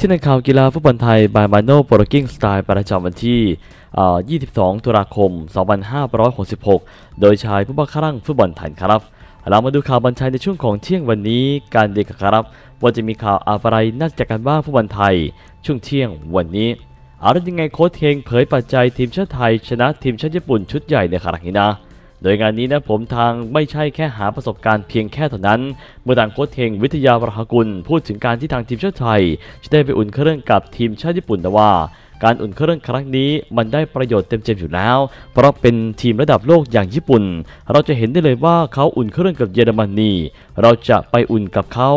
ที่ในข่าวกีฬาฟุตบอลไทย บายมาโนโปรกิ้งสไตล์ประจำวันที่ 22 ตุลาคม 2566 โดยชายผู้บังคับรังฟุตบอลไทยครับ เรามาดูข่าวบอลไทยในช่วงของเที่ยงวันนี้ การเด็กครับ ว่าจะมีข่าวอะไรน่าจะกันบ้างฟุตบอลไทย ช่วงเที่ยงวันนี้เอาละยังไงโค้ชเฮงเผยปัจจัยทีมชาติไทย ชนะทีมชาติญี่ปุ่นชุดใหญ่ในครั้งนี้นะ โดยงานนี้นะผมทางไม่ใช่แค่หาประสบการณ์เพียงแค่เท่านั้น เมื่อทางโค้ชเฮงวิทยาประภากุลพูดถึงการที่ทางทีมชาติไทยจะได้ไปอุ่นเครื่องกับทีมชาติญี่ปุ่นแต่ว่า การอุ่นเครื่องครั้งนี้มันได้ประโยชน์เต็มๆอยู่แล้ว เพราะเป็นทีมระดับโลกอย่างญี่ปุ่น เราจะเห็นได้เลยว่าเขาอุ่นเครื่องกับเยอรมนีเราจะไปอุ่นกับเขา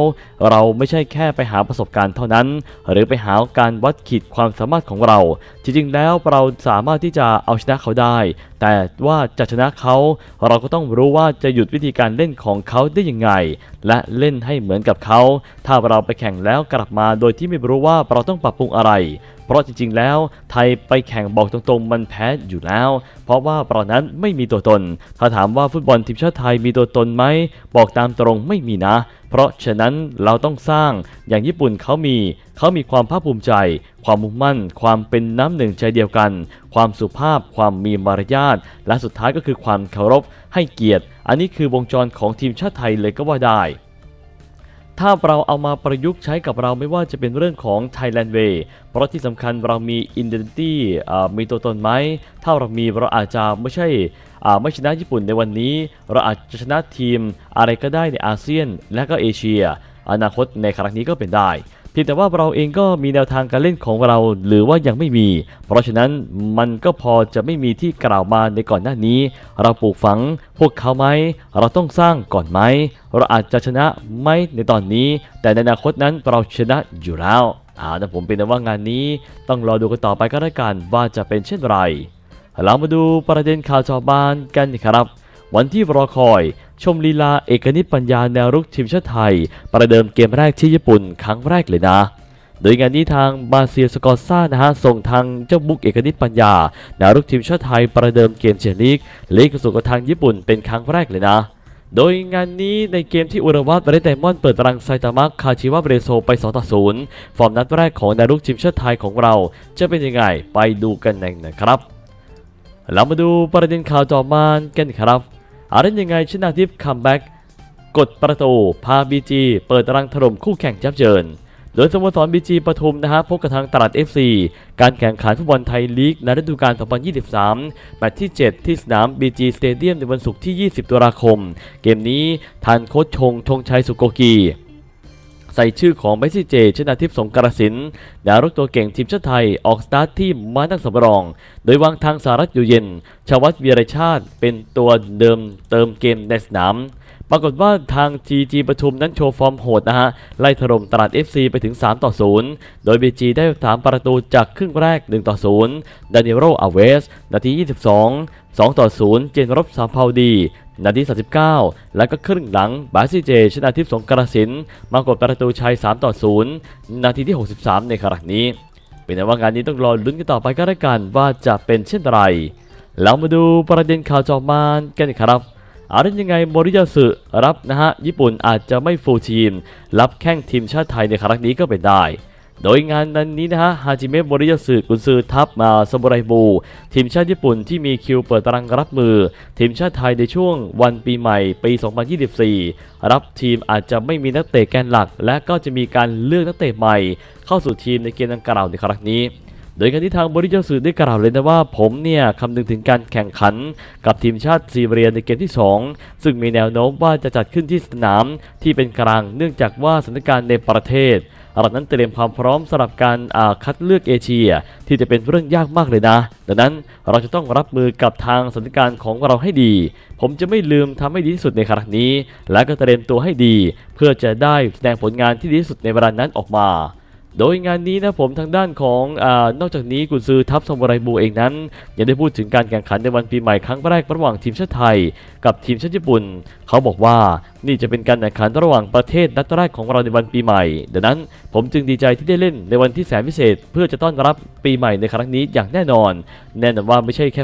เราไม่ใช่แค่ไปหาประสบการณ์เท่านั้น หรือไปหาการวัดขีดความสามารถของเรา จริงๆแล้วเราสามารถที่จะเอาชนะเขาได้ แต่ว่าจะชนะเขาเราก็ต้องรู้ว่าจะหยุดวิธีการเล่นของเขาได้ยังไง และเล่นให้เหมือนกับเขา ถ้าเราไปแข่งแล้วกลับมาโดยที่ไม่รู้ว่าเราต้องปรับปรุงอะไร เพราะจริงๆแล้วไทยไปแข่งบอกตรงๆ มันแพ้อยู่แล้ว เพราะว่าเรานั้นไม่มีตัวตน ถ้าถามว่าฟุตบอลทีมชาติไทยมีตัวตนไหม บอกตามตรงไม่มีนะ เพราะฉะนั้นเราต้องสร้างอย่างญี่ปุ่นเขามี เขามีความภาคภูมิใจ ความมุ่งมั่น ความเป็นน้ำหนึ่งใจเดียวกัน ความสุภาพ ความมีมารยาท และสุดท้ายก็คือความเคารพให้เกียรติ อันนี้คือวงจรของทีมชาติไทยเลยก็ว่าได้ ถ้าเราเอามาประยุกต์ใช้กับเราไม่ว่าจะเป็นเรื่องของ Thailand Way เพราะที่สำคัญเรามี identity มีตัวตนไหม ถ้าเรามีเราอาจจะไม่ใช่ไม่ชนะญี่ปุ่นในวันนี้ เราอาจจะชนะทีมอะไรก็ได้ในอาเซียนและก็เอเชีย อนาคตในครั้งนี้ก็เป็นได้ เพียงแต่ว่าเราเองก็มีแนวทางการเล่นของเรา หรือว่ายังไม่มี เพราะฉะนั้นมันก็พอจะไม่มีที่กล่าวมาในก่อนหน้านี้ เราปลูกฝังพวกเขาไหม เราต้องสร้างก่อนไหม เราอาจจะชนะไหมในตอนนี้ แต่ในอนาคตนั้นเราชนะอยู่แล้วอาแต่ผมเป็นแต่ว่างานนี้ต้องรอดูกันต่อไปก็แล้วกันว่าจะเป็นเช่นไรเรามาดูประเด็นข่าวชาวบ้านกันครับ วันที่รอคอย ชมลีลาเอกนิตปัญญาแนวรุกทีมชาติไทย ประเดิมเกมแรกที่ญี่ปุ่นครั้งแรกเลยนะ โดยงานนี้ทางมาเซียสกอร์ซ่านะฮะส่งทางเจ้าบุ๊คเอกนิษฐ์ปัญญาแนวรุกทีมชาติไทยประเดิมเกมเจลีกเลีกสู่กับทางญี่ปุ่นเป็นครั้งแรกเลยนะโดยงานนี้ในเกมที่อุราวะเรดไดมอนด์เปิดรังไซตามะคาชิวะเรย์โซลไป2ต่อ0ฟอร์มนัดแรกของแนวรุกทีมชาติไทยของเรา จะเป็นยังไงไปดูกันนะครับ เรามาดูประเด็นข่าวต่อมากันครับ อาเล่นยังไงชนาธิป comeback กดประตู พาบีจีเปิดรังถล่มคู่แข่งยับเยิน โดยสโมสรบีจีปทุมนะฮะพบกับทางตลาด FC การแข่งขันฟุตบอลไทยลีกในฤดูกาล 2023 แมตช์ที่ 7 ที่สนาม BG Stadium ในวันศุกร์ที่ 20 ตุลาคม เกมนี้ทางโค้ชธงธงชัยสุขโกกี ใส่ชื่อของเมสซี่เจ ชนาธิปสรงกระสินธ์ดาวรุกตัวเก่งทีมชาติไทยออกสตาร์ทที่มานั่งสำรอง โดยวางทางสารัชอยู่เย็น ชาวัฒน์วีระชาติเป็นตัวเดินเติมเกมในสนามปรากฏว่าทาง BG ปทุมนั้นโชว์ฟอร์มโหดนะฮะ ไล่ถล่มตลาด FC ไปถึง 3 ต่อ 0 โดย BG ได้ 3 ประตูจากครึ่งแรก 1 ต่อ 0 ดานิโลอัลเวส นาที 22 2 ต่อ 0 เจนรบสำเภาดี นาที39 แล้วก็ครึ่งหลังเมสซี่เจ ชนาธิปสรงกระสินธ์มากดประตูชัย3ต่อ0นาทีที่ 63 ในครั้งนี้ เป็นแต่ว่างานนี้ต้องรอลุ้นกันต่อไปก็แล้วกันว่าจะเป็นเช่นไรเรามาดูประเด็นข่าวจอมานกันครับอาเล่นยังไงโมริยาสึรับนะฮะญี่ปุ่นอาจจะไม่ฟูลทีม รับแข้งทีมชาติไทยในครั้งนี้ก็เป็นได้ โดยงานนั้นนี้นะฮะฮาจิเมะโมริยสึกุนซือทัพมาซามูไรบู ทีมชาติญี่ปุ่นที่มีคิวเปิดตารางรับมือ ทีมชาติไทยในช่วงวันปีใหม่ปี 2024 รับทีมอาจจะไม่มีนักเตะแกนหลัก และก็จะมีการเลือกนักเตะใหม่ เข้าสู่ทีมในเกมดังกล่าวในครั้งนี้ โดยการที่ทางบริจาสื่อได้กล่าวเลยนะว่า ผมเนี่ยคำนึงถึงการแข่งขันกับทีมชาติซีเรียในเกมที่ 2 ซึ่งมีแนวโน้มว่าจะจัดขึ้นที่สนามที่เป็นกลางเนื่องจากว่าสถานการณ์ในประเทศเรานั้นเตรียมความพร้อมสำหรับการคัดเลือกเอเชีย ที่จะเป็นเรื่องยากมากเลยนะ ดังนั้นเราจะต้องรับมือกับทางสถานการณ์ของเราให้ดี ผมจะไม่ลืมทำให้ดีที่สุดในครั้งนี้ และก็เตรียมตัวให้ดี เพื่อจะได้แสดงผลงานที่ดีที่สุดในเวลานั้นออกมา โดยงานนี้นะผมทางด้านของอนอกจากนี้กุนซือทัพซามูไรบูเองนั้น ยังได้พูดถึงการแข่งขันในวันปีใหม่ครั้งแรกระหว่างทีมชาติไทย กับทีมชาติญี่ปุ่น เขาบอกว่านี่จะเป็นการแข่งขันระหว่างประเทศนัดแรกของเราในวันปีใหม่ ดังนั้นผมจึงดีใจที่ได้เล่นในวันที่แสนพิเศษ เพื่อจะต้อนรับปีใหม่ในครั้งนี้อย่างแน่นอน แน่นอนว่าไม่ใช่แค่